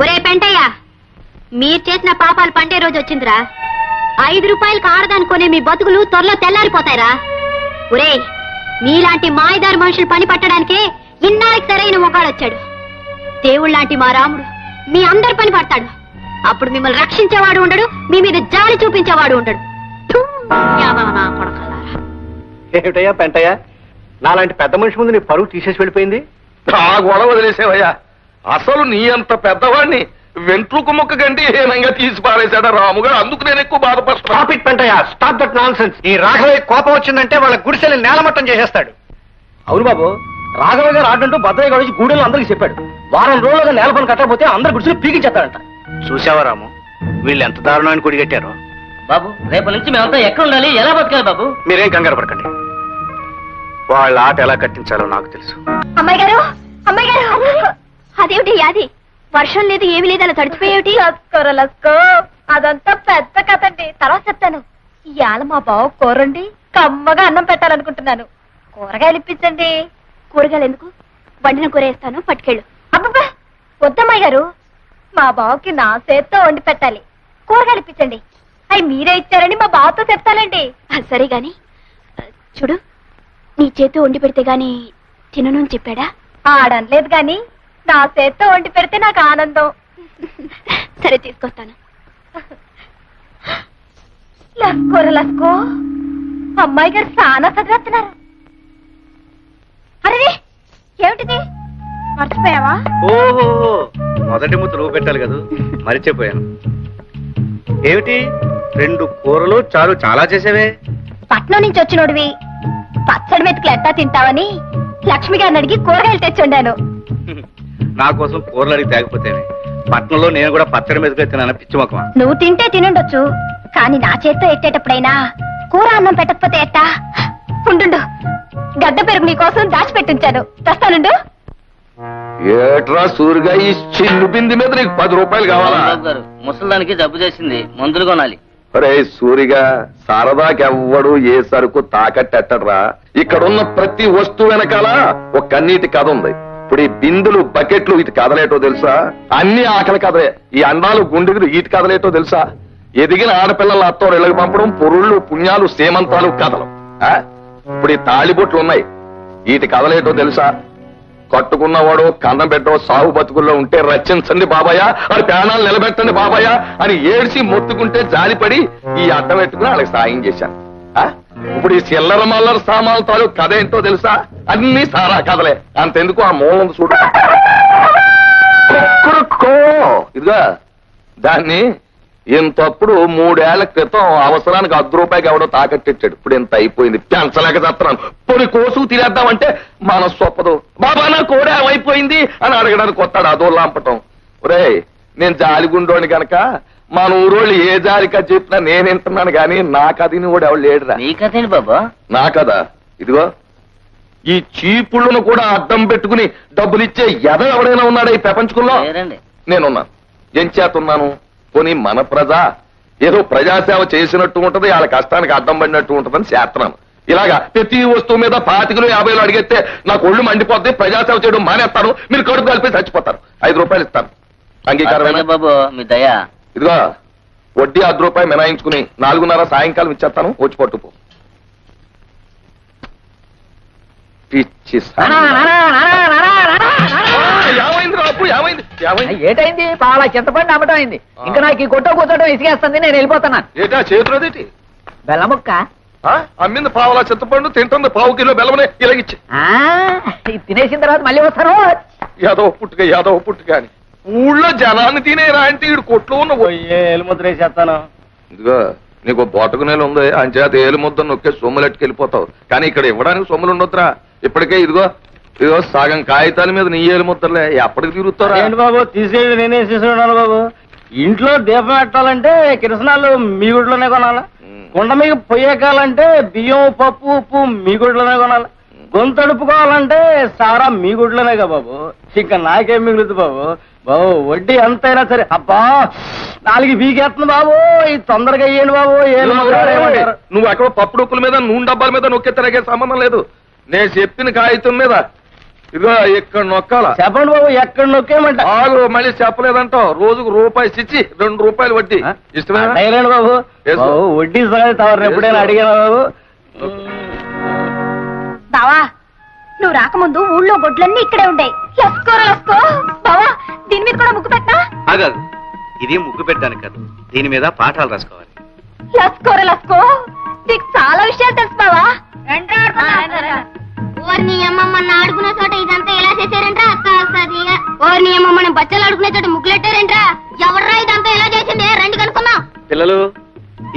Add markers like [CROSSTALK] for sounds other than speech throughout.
ఒరే పెంటయ్య మీరు చేసిన పాపాలు పండే రోజు వచ్చిందిరా. ఐదు రూపాయలకు ఆడదాని కొనే మీ బతుకులు త్వరలో తెల్లారిపోతాయిరా. ఒరే మీలాంటి మాయదారి మనుషులు పని పట్టడానికే ఇన్నాళ్ళకి సరైన మొగాడొచ్చాడు దేవుళ్ళలాంటి మా రాముడు మీ అందరి పని పడతాడు. అప్పుడు మిమ్మల్ని రక్షించేవాడు ఉండడు మీ మీద జాలి చూపించేవాడు ఉండడు. ఏమిటయ్యా పెంటయ్యా? నాలాంటి పెద్ద మనిషి ముందు నీ పరువు తీసేసి వెళ్ళిపోయింది? ఆ గొడవ వదిలేసేవయ్యా. అసలు నీ అంత పెద్దవాడిని వెంట్రుకు ముక్క కంటే హీనంగా తీసి పారేశాడా రాముగా? అందుకు నేను ఎక్కువ బాధపడుతున్నా stop it Pentayya stop that non ఈ రాఘవయ్య కోపం వచ్చిందంటే వాళ్ళ గుడిసెల్ని నేలమట్టం చేసేస్తాడు. అవును బాబు రాఘవ గారు ఆడంటూ భద్రయ్య గారు వచ్చి గూడెలో అందరికి చెప్పాడు. వారం రోజులుగా నేల పని కట్టకపోతే అందరు గుడిసెలు పీకించేస్తాడంట చూసావా రాము? వీళ్ళు ఎంత దారుణమైన కొడిగట్టారో బాబు రేపటి నుంచి మేమంతా ఎక్కడ ఉండాలి? ఎలా బతకాలి బాబు? మీరేం కంగారు పడకండి. వాళ్ళ ఆట ఎలా కట్టించాలో నాకు తెలుసు. అమ్మాయి గారు అమ్మాయి గారు. అదేమిటి యాది? వర్షం లేదు ఏమీ లేదు అలా తడిచిపోయేమిటి? లస్కో అదంతా పెద్ద కథ అండి తర్వాత చెప్తాను. ఇవాళ మా బావ కూరండి కమ్మగా అన్నం పెట్టాలనుకుంటున్నాను. కూరగాయలు ఇప్పించండి. కూరగాయలు ఎందుకు? వండిన కూర వేస్తాను పట్టుకెళ్ళు. అబ్బబ్బా! వద్దమ్మాయి గారు మా బావకి నా చేత్తో వండి పెట్టాలి. కూరగాయలు ఇప్పించండి. అవి మీరే ఇచ్చారని మా బావతో చెప్తానండి. సరే గాని చూడు నీ చేతి వండి పెడితే గాని తినను అని చెప్పాడా? ఆడనలేదు గాని నా చేత్తో వండి పెడితే నాకు ఆనందం. సరే తీసుకొస్తాను. లస్కోర లస్కో అమ్మాయి గారు చాలా చదివేస్తున్నారు. అరే ఏమిటిది? మర్చిపోయావా? ఓహో మొదటి ముద్ద నువ్వు పెట్టాలి కదా. మరిచిపోయాను. ఏమిటి? రెండు కూరలు చాలు చాలా చేసేవే. పట్నం నుంచి వచ్చినోడివి. పచ్చడి మెతుకులు ఎట్టా తింటావని లక్ష్మి గారిని అడిగి కూరగాయలు తెచ్చుండాను నా కోసం కూరలు అడిగి తేకపోతేనే పట్నంలో నేను కూడా పచ్చడి మీదకి తిన్నాను పిచ్చి మొక్కమా నువ్వు తింటే తినుండొచ్చు. కానీ నా చేత్తో ఎట్టేటప్పుడైనా కూర అన్నం పెట్టకపోతే ఎట్టా? ఉండు గడ్డ పెరుగు నీకోసం దాచిపెట్టించాను. తెస్తానుండు? ఏట్రా సూరిగా ఈ చిన్ను బింది మీద నీకు పది రూపాయలు కావాలా? గారు ముసలిదానికి జబ్బు చేసింది. మందులు కొనాలి. అరే సూరిగా సరదాకెవ్వడు ఏ సరుకు తాకట్టెట్టడ్రా? ఇక్కడున్న ప్రతి వస్తువు వెనకాల ఒక కన్నీటి కథ ఉంది. ఇప్పుడు ఈ బిందులు బకెట్లు ఇటు కదలేటో తెలుసా? అన్ని ఆకలి కథలే ఈ అండాలు గుండెలు ఇటు కదలేటో తెలుసా? ఎదిగిన ఆడపిల్లల అత్తోడు ఇళ్ళకి పంపడం పొరుళ్ళు పుణ్యాలు సేమంతాలు కథలు ఇప్పుడు ఈ తాళిబొట్లు ఉన్నాయి. వీటి కదలేటో తెలుసా? కట్టుకున్నవాడు కన్నం పెట్టో సాగు బతుకుల్లో ఉంటే రచించండి బాబాయ్ అని ప్రాణాలు నిలబెట్టండి బాబాయ్ అని ఏడ్చి మొత్తుకుంటే జాలిపడి ఈ అడ్డం పెట్టుకుని వాళ్ళకి సాయం చేశాను ఆ? ఇప్పుడు ఈ చిల్లర మల్లర సామాన్లతో కథ ఏంటో తెలుసా? అన్ని సారా కథలే. అంతెందుకు ఆ మూలం చూడు. ఇదిగా దాన్ని ఇంతప్పుడు మూడేళ్ళ క్రితం అవసరానికి అర్ధ రూపాయికి ఎవడో తాకట్టిచ్చాడు ఇప్పుడు ఇంత అయిపోయింది. పెంచలేక చేస్తున్నాను. పొడి కోసు తినేద్దామంటే మన సొప్పదు బాబా నా కోడే ఏమైపోయింది అని అడగడానికి కొత్తాడు అదో లాంపటం. ఒరే నేను జాలిగుండోని గనక మన ఊరోళ్ళు ఏ జాలికా చెప్పినా నేను వింటున్నాను కానీ నా కథని కూడా ఎవడు లేడురా. నీ కథేంటి బాబా? నా కదా ఇదిగో ఈ చీపుళ్ళను కూడా అడ్డం పెట్టుకుని డబ్బులిచ్చే ఎద ఎవడైనా ఉన్నాడా ఈ ప్రపంచంలో? నేనున్నాను ఏం చేతున్నాను పోనీ మన ప్రజ ఏదో ప్రజాసేవ చేసినట్టు ఉంటది వాళ్ళ కష్టానికి అడ్డం పడినట్టు ఉంటదని చేస్తున్నాను. ఇలాగా ప్రతి వస్తువు మీద పాతికలు యాభైలు అడిగితే నాకు ఒళ్ళు మండిపోద్ది ప్రజాసేవ చేయడం మానేస్తాను మీరు కడుపు కలిపి చచ్చిపోతారు. ఐదు రూపాయలు ఇస్తాను. అట్లనే బాబు మీ దయ. ఇదిగో వడ్డీ అర్ధ రూపాయలు మినాయించుకుని నాలుగున్నర సాయంకాలం ఇచ్చేస్తాను వచ్చి పట్టుకో పిచ్చి ఏటైంది? పాల చింతపండు అమ్మటం అయింది. ఇంకా నాకు ఈ కొట్ట కూర్చోటం ఇసుకేస్తుంది నేను వెళ్ళిపోతున్నాను. ఏటా చేతులదేటి? బెల్లముక్క. ఆ? అమ్మింది పావులా చింతపండు తింటుంది పావు కిలో బెల్లమనే ఇలాగిచ్చి. ఆ, ఇది తినేసిన తర్వాత మళ్ళీ వస్తాను. యాదవ పుట్టుక యాదవ పుట్టుక అని. ఊళ్ళో జనాన్ని తినేరా అంటే ఈడు కొట్లో ఉన్న వేసేస్తాను. ఇదిగో నీకు బొటకు నెల ఉంది. అంచేత ఏలు ముద్ద నొక్కే సొమ్ములు ఎట్టుకెళ్ళిపోతావు కానీ ఇక్కడ ఇవ్వడానికి సొమ్ములు ఉండొద్దురా. ఇప్పటికే ఇదిగో ఇదిగో సగం కాగితాల మీద నీ ఏలు ముద్దలే. ఎప్పటికి తిరుగుతారా ఏంటి బాబు? తీసుకెళ్ళి నేనే తీసుకున్నాను బాబు. ఇంట్లో దీపం పెట్టాలంటే కిరసనాలు మీ గుడిలోనే కొనాలా. కుండ మీకు పొయ్యకాలంటే బియ్యం పప్పు ఉప్పు మీ గుడిలోనే కొనాలి? గొంతు అడుపుకోవాలంటే సారా మీ గుడిలోనేగా బాబు. ఇంకా నాకేం మిగులుతుంది బాబు? బాబు వడ్డీ ఎంతైనా సరే. అబ్బా నాలుగు బీకేస్తుంది బాబు. ఈ తొందరగా అయ్యాను బాబు? నువ్వు అక్కడ పప్పు డొక్కుల మీద నూనె డబ్బాల మీద నొక్కే తిరగే సంబంధం లేదు. నేను చెప్పిన కాగితం మీద ఇదిగో ఇక్కడ నొక్కాల? చెప్పండి బాబు ఎక్కడ నొక్కేమంట? ఆగు మళ్ళీ చెప్పలేదంటావు. రోజుకు రూపాయి ఇచ్చి రెండు రూపాయలు వడ్డీ. ఇష్టమేనా? బాబు. వడ్డీ సంగతి తవరు ఎప్పుడైనా వేసుకో. అడిగాను బాబు? బావా నువ్వు రాకముందు ఊళ్ళో గొడ్లన్నీ ఇక్కడే ఉండే లస్కోరా లస్కో. బావా దీని మీద కూడా ముగ్గు పెట్టా ఆగాదు. ఇది ముగ్గు పెట్టడానికి కాదు. దీని మీద పాఠాలు రాసుకోవాలి. లస్కోరా లస్కో.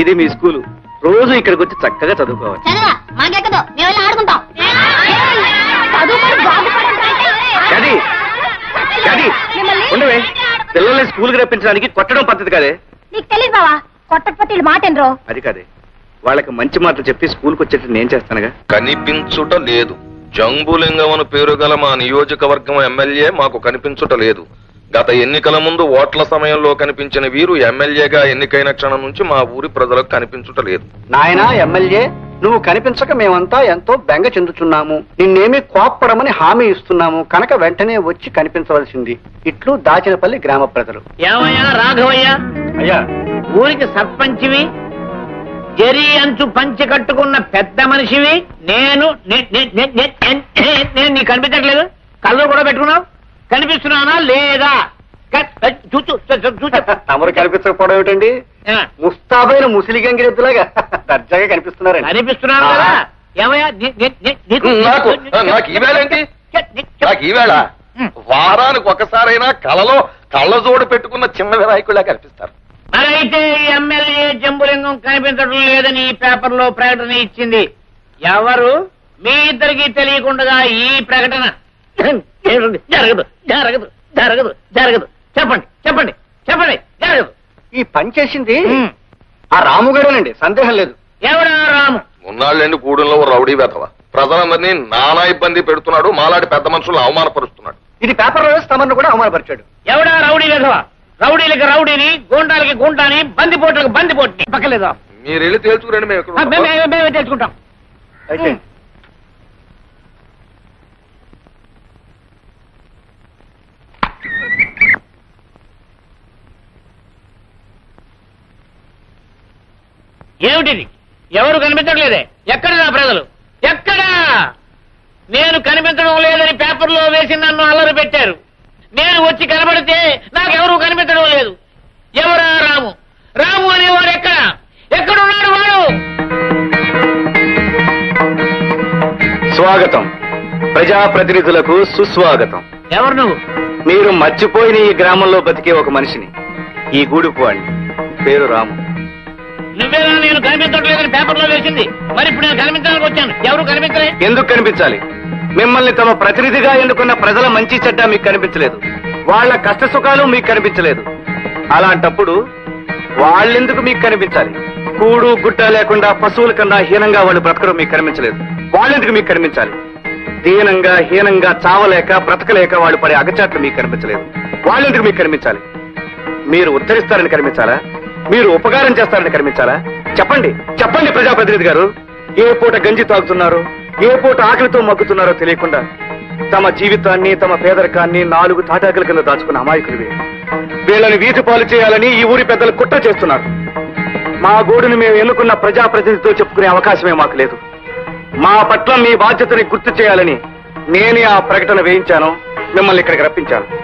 ఇది మీ స్కూలు. రోజు ఇక్కడికి వచ్చి చక్కగా చదువుకోవాలి చదవా మాకెక్కదు మేము వెళ్ళి ఆడుకుంటాం. చదువుకొని బాగుపడండి. గది గది మిమ్మల్ని- ఉండవే పిల్లల్ని స్కూల్కి రప్పించడానికి కొట్టడం పద్ధతి కాదే. నీకు తెలియదు బావా కొట్టకపోతే వీళ్ళు మాట ఎనరు అది కాదే. వాళ్ళకి మంచి మాటలు చెప్పి స్కూల్కి వచ్చేట్టు నేను చేస్తానుగా. కనిపించుట లేదు. జంబులింగం అని పేరు గల మా నియోజకవర్గం ఎమ్మెల్యే మాకు కనిపించుట లేదు. గత ఎన్నికల ముందు ఓట్ల సమయంలో కనిపించిన వీరు ఎమ్మెల్యేగా ఎన్నికైన క్షణం నుంచి మా ఊరి ప్రజలకు కనిపించుట లేదు. నాయనా ఎమ్మెల్యే నువ్వు కనిపించక మేమంతా ఎంతో బెంగ చెందుతున్నాము నిన్నేమీ కోప్పడమని హామీ ఇస్తున్నాము. కనుక వెంటనే వచ్చి కనిపించవలసింది. ఇట్లు దాచినపల్లి గ్రామ ప్రజలు. ఏమయ్యా రాఘవయ్య? అయ్యా. ఊరికి సర్పంచివి? జరి అంచు పంచి కట్టుకున్న పెద్ద మనిషివి? నేను నే- నే- నే- నే- నే- నేను నీకు కనిపించట్లేదు. కళ్ళు కూడా పెట్టుకున్నావు? కనిపిస్తున్నానా లేదా. తమరు [LAUGHS] కనిపించకపోవడం ఏమిటండి? ముస్తాబైన ముసిలి గంగిరెద్దులాగా [LAUGHS] దర్జాగా కనిపిస్తున్నారండి. కనిపిస్తున్నాను కదా? ఏమయ్యా? నీకు- ఈవేళ ఏంటి? నాకు ఈవేళ వారానికి ఒకసారైనా కళలో కళ్ళజోడు పెట్టుకున్న చిన్న వినాయకుడిలా కనిపిస్తారు. మరైతే ఎమ్మెల్యే జంబులింగం కనిపించడం లేదని ఈ పేపర్లో ప్రకటన ఇచ్చింది. ఎవరు? మీ ఇద్దరికి తెలియకుండా ఈ ప్రకటన. జరగదు జరగదు జరగదు జరగదు జరగదు. చెప్పండి చెప్పండి చెప్పండి జరగదు. ఈ పని చేసింది. ఆ రాముగాడేనండి సందేహం లేదు. ఎవడా రాము? ఉన్నాళ్ళండి గూడెంలో ఓ రౌడీ వెధవ. ప్రజలందరినీ నానా ఇబ్బంది పెడుతున్నాడు మాలాంటి పెద్ద మనుషులను అవమానపరుస్తున్నాడు. ఇది పేపర్లో వేసి తమను కూడా అవమానపరిచాడు. ఎవడా రౌడీ విధవ? రౌడీలకి రౌడీని గూండాలకి గుండాని బందిపోట్లకు బందిపోటుని. పక్కలేదా మీరు వెళ్ళి తేల్చుకురండి మేము ఇక్కడ ఉంటాం. మేమే మేమే తెచ్చుకుంటాం అయితే ఏమిటిది? ఎవరు కనిపించట్లేదే? ఎక్కడ నా ప్రజలు? ఎక్కడా? నేను కనిపించడం లేదని పేపర్లో వేసి నన్ను అల్లరి పెట్టారు. నేను వచ్చి కనబడితే నాకెవరూ కనిపించడం లేదు. ఎవరా రాము? రాము అనేవాడు ఎక్కడ? ఎక్కడున్నాడు వాడు? స్వాగతం. ప్రజాప్రతినిధులకు సుస్వాగతం. ఎవరు నువ్వు? మీరు మర్చిపోయిన ఈ గ్రామంలో బతికే ఒక మనిషిని. ఈ గూడుపు పేరు రాము. నువ్వేనా నేను కనిపించట్లేదని పేపర్లో వేసింది. మరి ఇప్పుడు నేను కనిపించడానికి వచ్చాను. ఎవరు కనిపించలే? ఎందుకు కనిపించాలి? మిమ్మల్ని తమ ప్రతినిధిగా ఎన్నుకున్న ప్రజల మంచి చెడ్డ మీకు కనిపించలేదు. వాళ్ళ కష్ట సుఖాలు మీకు కనిపించలేదు. అలాంటప్పుడు వాళ్ళెందుకు మీకు కనిపించాలి? కూడు గుడ్డ లేకుండా పశువుల కన్నా హీనంగా వాళ్ళు బ్రతకడం మీకు కనిపించలేదు. వాళ్ళెందుకు మీకు కనిపించాలి? దీనంగా హీనంగా చావలేక బ్రతకలేక వాళ్ళు పడే అగచాట్లు మీకు కనిపించలేదు. వాళ్ళెందుకు మీకు కనిపించాలి? మీరు ఉద్ధరిస్తారని కనిపించాలా? మీరు ఉపకారం చేస్తారని కనిపించాలా చెప్పండి చెప్పండి ప్రజాప్రతినిధి గారు. ఏ పూట గంజి తాగుతున్నారు? ఏ పూట ఆకలితో మగ్గుతున్నారో తెలియకుండా తమ జీవితాన్ని తమ పేదరికాన్ని నాలుగు తాటాకుల కింద దాచుకున్న అమాయకులు వీళ్ళని వీధి పాలు చేయాలని ఈ ఊరి పెద్దలు కుట్ర చేస్తున్నారు. మా గోడును మేము ఎన్నుకున్న ప్రజాప్రతినిధితో చెప్పుకునే అవకాశమే మాకు లేదు. మా పట్ల మీ బాధ్యతని గుర్తు చేయాలని నేనే ఆ ప్రకటన వేయించాను. మిమ్మల్ని ఇక్కడికి రప్పించాను.